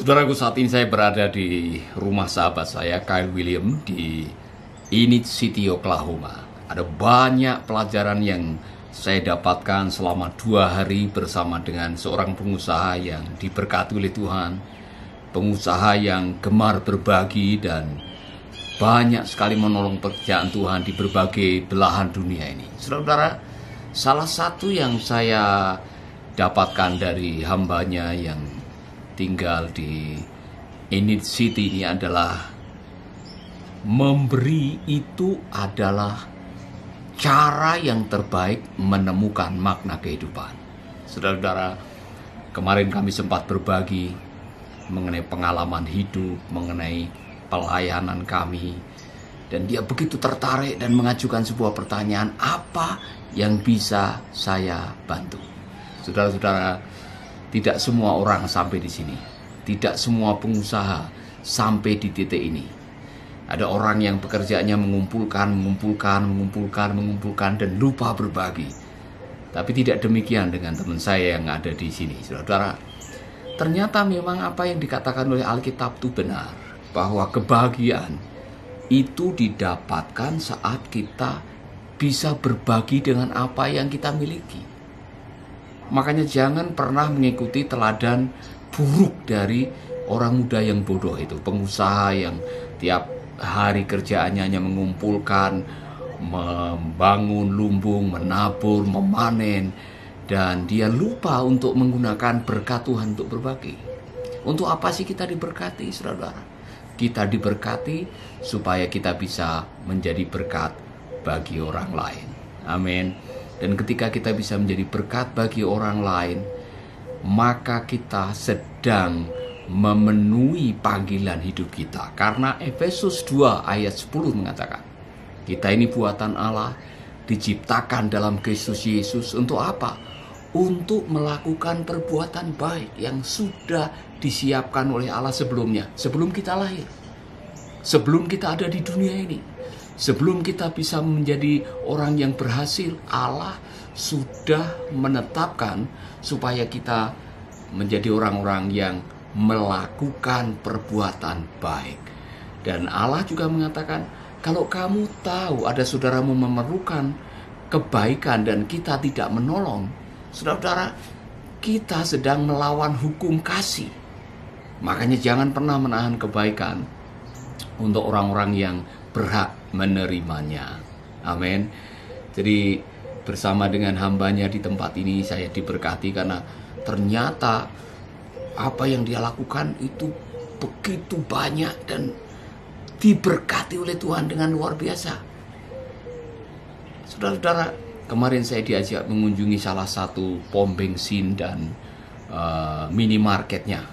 Saudaraku saat ini saya berada di rumah sahabat saya Kyle William di Init City, Oklahoma. Ada banyak pelajaran yang saya dapatkan selama dua hari bersama dengan seorang pengusaha yang diberkati oleh Tuhan. Pengusaha yang gemar berbagi dan banyak sekali menolong pekerjaan Tuhan di berbagai belahan dunia ini. Saudara-saudara, salah satu yang saya dapatkan dari hambanya yang tinggal di Init City ini adalah memberi itu adalah cara yang terbaik menemukan makna kehidupan. Saudara-saudara, kemarin kami sempat berbagi mengenai pengalaman hidup, mengenai pelayanan kami, dan dia begitu tertarik dan mengajukan sebuah pertanyaan, apa yang bisa saya bantu? Saudara-saudara, tidak semua orang sampai di sini. Tidak semua pengusaha sampai di titik ini. Ada orang yang pekerjaannya mengumpulkan, mengumpulkan, mengumpulkan, mengumpulkan dan lupa berbagi. Tapi tidak demikian dengan teman saya yang ada di sini, saudara. Ternyata memang apa yang dikatakan oleh Alkitab itu benar, bahwa kebahagiaan itu didapatkan saat kita bisa berbagi dengan apa yang kita miliki. Makanya jangan pernah mengikuti teladan buruk dari orang muda yang bodoh itu, pengusaha yang tiap hari kerjaannya hanya mengumpulkan, membangun lumbung, menabur, memanen, dan dia lupa untuk menggunakan berkat Tuhan untuk berbagi. Untuk apa sih kita diberkati, saudara? Kita diberkati supaya kita bisa menjadi berkat bagi orang lain. Amin. Dan ketika kita bisa menjadi berkat bagi orang lain, maka kita sedang memenuhi panggilan hidup kita. Karena Efesus 2 ayat 10 mengatakan, kita ini buatan Allah, diciptakan dalam Kristus Yesus untuk apa? Untuk melakukan perbuatan baik yang sudah disiapkan oleh Allah sebelumnya, sebelum kita lahir. Sebelum kita ada di dunia ini Sebelum kita bisa menjadi orang yang berhasil, Allah sudah menetapkan supaya kita menjadi orang-orang yang melakukan perbuatan baik. Dan Allah juga mengatakan, kalau kamu tahu ada saudaramu memerlukan kebaikan dan kita tidak menolong, saudara-saudara, kita sedang melawan hukum kasih. Makanya jangan pernah menahan kebaikan untuk orang-orang yang berhak menerimanya. Amin. Jadi bersama dengan hambanya di tempat ini saya diberkati karena ternyata apa yang dia lakukan itu begitu banyak dan diberkati oleh Tuhan dengan luar biasa. Saudara-saudara, kemarin saya diajak mengunjungi salah satu pom bensin dan uh, minimarketnya.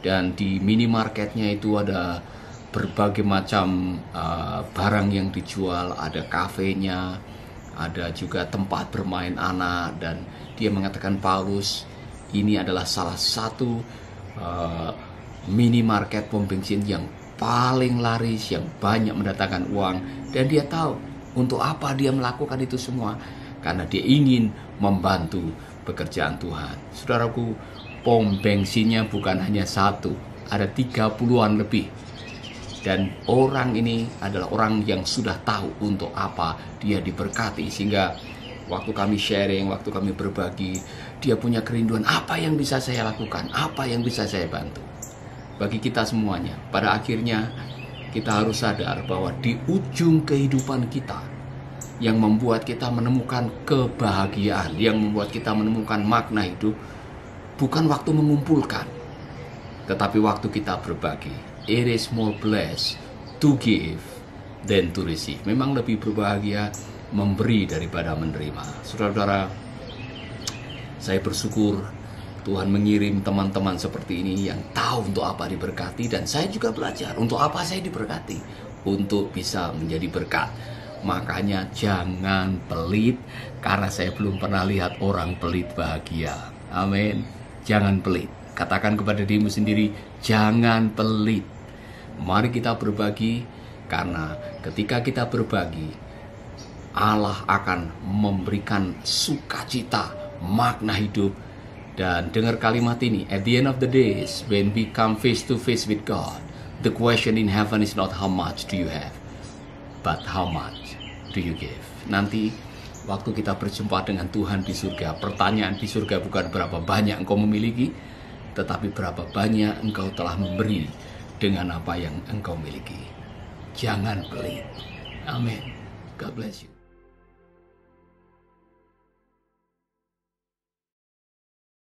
Dan di minimarketnya itu ada berbagai macam uh, barang yang dijual, ada kafenya, ada juga tempat bermain anak dan dia mengatakan Paulus ini adalah salah satu uh, minimarket pom bensin yang paling laris, yang banyak mendatangkan uang dan dia tahu untuk apa dia melakukan itu semua karena dia ingin membantu pekerjaan Tuhan. Saudaraku, pom bensinnya bukan hanya satu, ada 30-an lebih dan orang ini adalah orang yang sudah tahu untuk apa dia diberkati. Sehingga waktu kami sharing, waktu kami berbagi, dia punya kerinduan apa yang bisa saya lakukan, apa yang bisa saya bantu. Bagi kita semuanya, pada akhirnya kita harus sadar bahwa di ujung kehidupan kita yang membuat kita menemukan kebahagiaan, yang membuat kita menemukan makna hidup bukan waktu mengumpulkan, tetapi waktu kita berbagi it is more blessed to give than to receive. Memang lebih berbahagia memberi daripada menerima. Saudara-saudara, saya bersyukur Tuhan mengirim teman-teman seperti ini yang tahu untuk apa diberkati dan saya juga belajar untuk apa saya diberkati untuk bisa menjadi berkat. Makanya jangan pelit karena saya belum pernah lihat orang pelit bahagia. Amin. Jangan pelit. Katakan kepada dirimu sendiri, jangan pelit. Mari kita berbagi karena ketika kita berbagi Allah akan memberikan sukacita, makna hidup Dan dengar kalimat ini, at the end of the days, when we come face to face with God, the question in heaven is not how much do you have, but how much do you give. Nanti waktu kita berjumpa dengan Tuhan di surga, pertanyaan di surga bukan berapa banyak engkau memiliki, tetapi berapa banyak engkau telah memberi dengan apa yang engkau miliki. Jangan pelit. Amin. God bless you.